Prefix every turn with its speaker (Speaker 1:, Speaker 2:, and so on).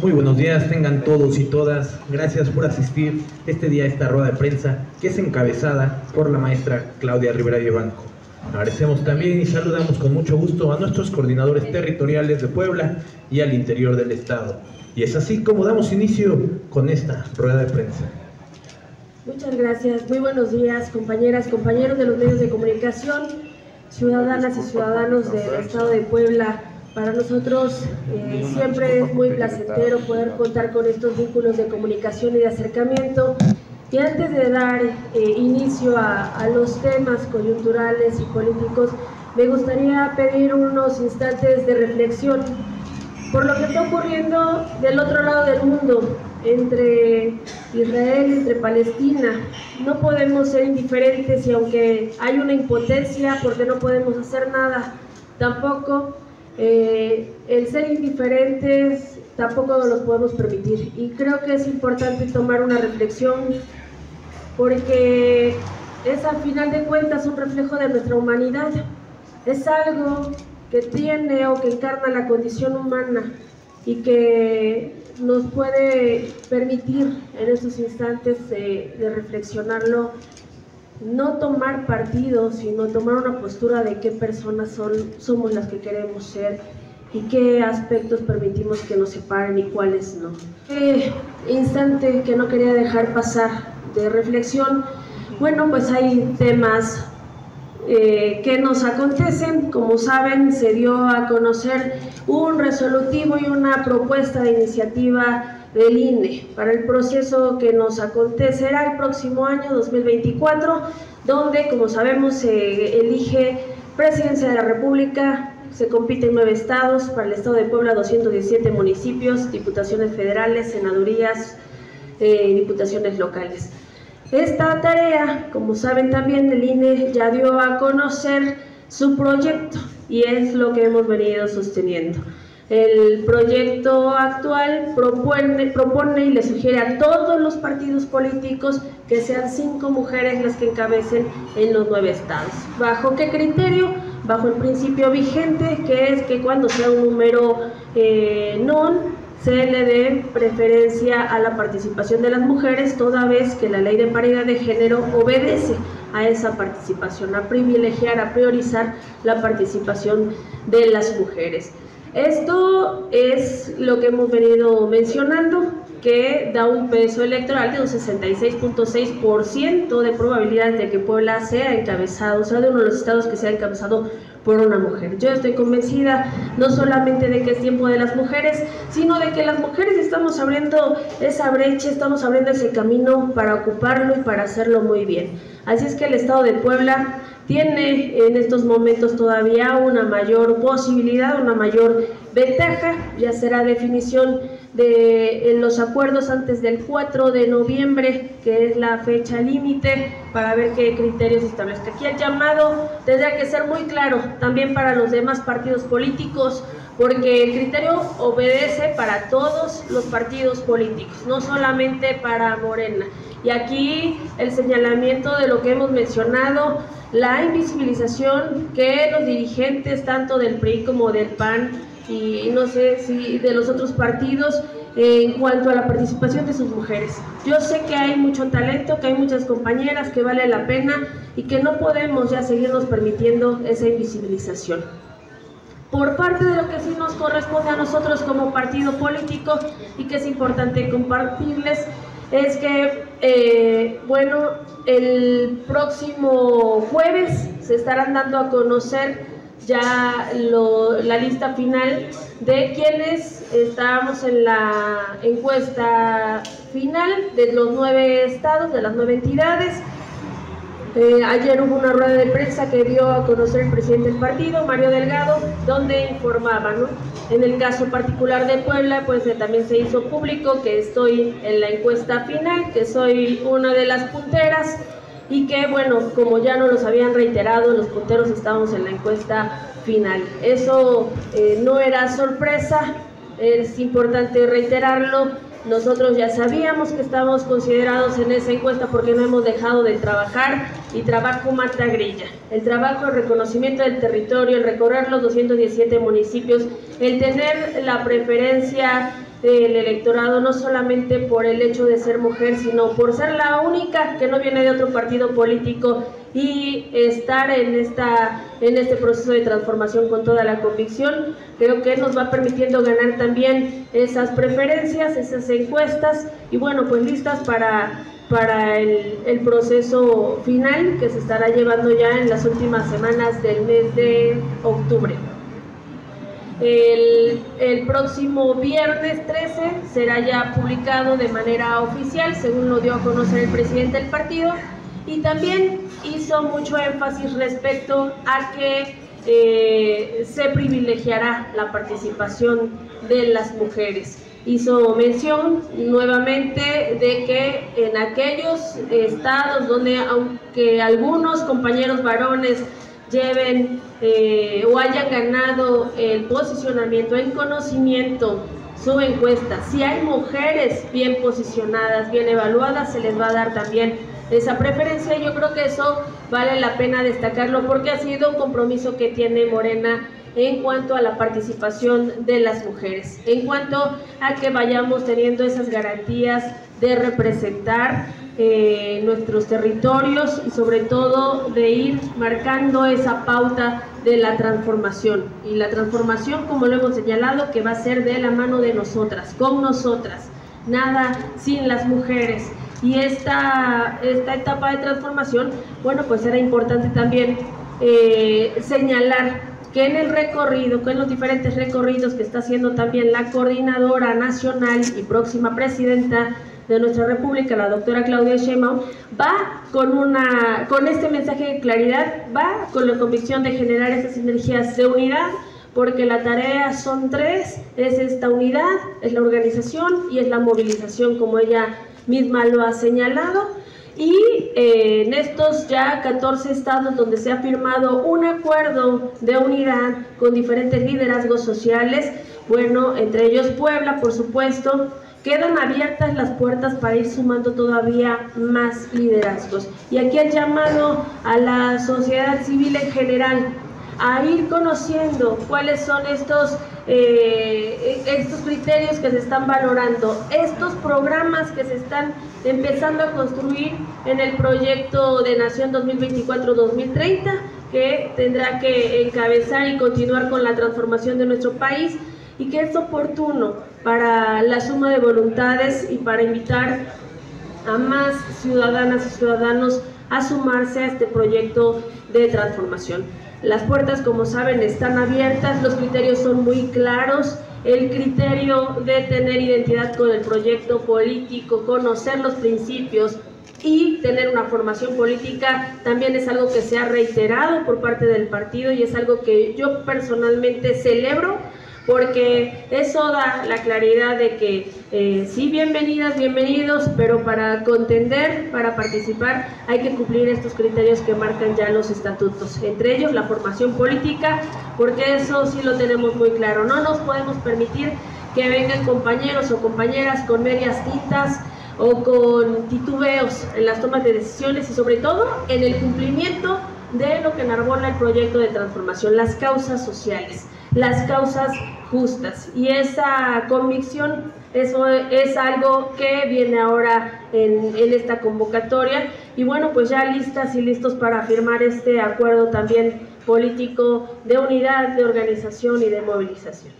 Speaker 1: Muy buenos días, tengan todos y todas. Gracias por asistir este día a esta rueda de prensa que es encabezada por la maestra Claudia Rivera Banco. Agradecemos también y saludamos con mucho gusto a nuestros coordinadores territoriales de Puebla y al interior del Estado. Y es así como damos inicio con esta rueda de prensa.
Speaker 2: Muchas gracias. Muy buenos días, compañeras, compañeros de los medios de comunicación, ciudadanas y ciudadanos del Estado de Puebla para nosotros eh, siempre es muy placentero poder contar con estos vínculos de comunicación y de acercamiento. Y antes de dar eh, inicio a, a, los temas coyunturales y políticos, me gustaría pedir unos instantes de reflexión por lo que está ocurriendo del otro lado del mundo, entre Israel, entre Palestina. No podemos ser indiferentes y aunque hay una impotencia porque no podemos hacer nada, tampoco eh, el ser indiferentes tampoco nos lo podemos permitir. Y creo que es importante tomar una reflexión porque es al final de cuentas un reflejo de nuestra humanidad. Es algo que tiene o que encarna la condición humana y que nos puede permitir en estos instantes de reflexionarlo no tomar partido, sino tomar una postura de qué personas son, somos las que queremos ser y qué aspectos permitimos que nos separen y cuáles no. Este instante que no quería dejar pasar de reflexión, bueno, pues hay temas eh, que nos acontecen. Como saben, se dio a conocer un resolutivo y una propuesta de iniciativa del INE para el proceso que nos acontecerá el próximo año 2024, donde, como sabemos, se elige presidencia de la República, se compite en nueve estados, para el estado de Puebla 217 municipios, diputaciones federales, senadurías, eh, diputaciones locales. Esta tarea, como saben también, el INE ya dio a conocer su proyecto y es lo que hemos venido sosteniendo. El proyecto actual propone, y le sugiere a todos los partidos políticos que sean cinco mujeres las que encabecen en los nueve estados. ¿Bajo qué criterio? Bajo el principio vigente, que es que cuando sea un número eh, non, se le dé preferencia a la participación de las mujeres, toda vez que la ley de paridad de género obedece a esa participación, a privilegiar, a priorizar la participación de las mujeres. Esto es lo que hemos venido mencionando, que da un peso electoral de un 66.6% de probabilidades de que Puebla sea encabezado, sea de uno de los estados que sea encabezado por una mujer. Yo estoy convencida no solamente de que es tiempo de las mujeres, sino de que las mujeres estamos abriendo esa brecha, estamos abriendo ese camino para ocuparlo y para hacerlo muy bien. Así es que el estado de Puebla tiene en estos momentos todavía una mayor posibilidad, una mayor ventaja, ya será definición de los acuerdos antes del 4 de noviembre, que es la fecha límite, para ver qué criterios establezca. Aquí el llamado tendrá que ser muy claro también para los demás partidos políticos, porque el criterio obedece para todos los partidos políticos, no solamente para Morena. Y aquí el señalamiento de lo que hemos mencionado, la invisibilización que los dirigentes tanto del PRI como del PAN y no sé si de los otros partidos en cuanto a la participación de sus mujeres. Yo sé que hay mucho talento, que hay muchas compañeras, que vale la pena y que no podemos ya seguirnos permitiendo esa invisibilización. Por parte de lo que sí nos corresponde a nosotros como partido político y que es importante compartirles, es que, eh, bueno, el próximo jueves se estarán dando a conocer ya la lista final de quienes estábamos en la encuesta final de los nueve estados, de las nueve entidades. Eh, ayer hubo una rueda de prensa que dio a conocer el presidente del partido, Mario Delgado, donde informaba, ¿no? En el caso particular de Puebla, pues eh, también se hizo público que estoy en la encuesta final, que soy una de las punteras y que, bueno, como ya nos los habían reiterado, los punteros estábamos en la encuesta final. Eso eh, no era sorpresa, es importante reiterarlo Nosotros ya sabíamos que estábamos considerados en esa encuesta porque no hemos dejado de trabajar y trabajo mata grilla. El trabajo, el reconocimiento del territorio, el recorrer los 217 municipios, el tener la preferencia del electorado no solamente por el hecho de ser mujer, sino por ser la única que no viene de otro partido político y estar en, esta, en este proceso de transformación con toda la convicción, creo que nos va permitiendo ganar también esas preferencias, esas encuestas y bueno, pues listas para, para el, el proceso final que se estará llevando ya en las últimas semanas del mes de octubre. El, próximo viernes 13 será ya publicado de manera oficial, según lo dio a conocer el presidente del partido, y también hizo mucho énfasis respecto a que eh, se privilegiará la participación de las mujeres. Hizo mención nuevamente de que en aquellos estados donde aunque algunos compañeros varones lleven eh, o hayan ganado el posicionamiento en conocimiento su encuesta. Si hay mujeres bien posicionadas, bien evaluadas, se les va a dar también esa preferencia. Yo creo que eso vale la pena destacarlo porque ha sido un compromiso que tiene Morena en cuanto a la participación de las mujeres, en cuanto a que vayamos teniendo esas garantías de representar eh, nuestros territorios y sobre todo de ir marcando esa pauta de la transformación. Y la transformación, como lo hemos señalado, que va a ser de la mano de nosotras, con nosotras, nada sin las mujeres. Y esta, esta etapa de transformación, bueno, pues era importante también eh, señalar que en el recorrido, que en los diferentes recorridos que está haciendo también la coordinadora nacional y próxima presidenta de nuestra República, la doctora Claudia Sheinbaum, va con, una, con este mensaje de claridad, va con la convicción de generar esas energías de unidad, porque la tarea son tres, es esta unidad, es la organización y es la movilización, como ella misma lo ha señalado. Y eh, en estos ya 14 estados donde se ha firmado un acuerdo de unidad con diferentes liderazgos sociales, bueno, entre ellos Puebla, por supuesto, quedan abiertas las puertas para ir sumando todavía más liderazgos. Y aquí el llamado a la sociedad civil en general a ir conociendo cuáles son estos, eh, estos criterios que se están valorando, estos programas que se están empezando a construir en el proyecto de Nación 2024-2030 que tendrá que encabezar y continuar con la transformación de nuestro país y que es oportuno para la suma de voluntades y para invitar a más ciudadanas y ciudadanos a sumarse a este proyecto de transformación. Las puertas, como saben, están abiertas, los criterios son muy claros, el criterio de tener identidad con el proyecto político, conocer los principios y tener una formación política también es algo que se ha reiterado por parte del partido y es algo que yo personalmente celebro porque eso da la claridad de que eh, sí, bienvenidas, bienvenidos, pero para contender, para participar, hay que cumplir estos criterios que marcan ya los estatutos, entre ellos la formación política, porque eso sí lo tenemos muy claro, no nos podemos permitir que vengan compañeros o compañeras con medias tintas o con titubeos en las tomas de decisiones y sobre todo en el cumplimiento de lo que enarbola el proyecto de transformación, las causas sociales las causas justas. Y esa convicción eso es algo que viene ahora en, en, esta convocatoria. Y bueno, pues ya listas y listos para firmar este acuerdo también político de unidad, de organización y de movilización.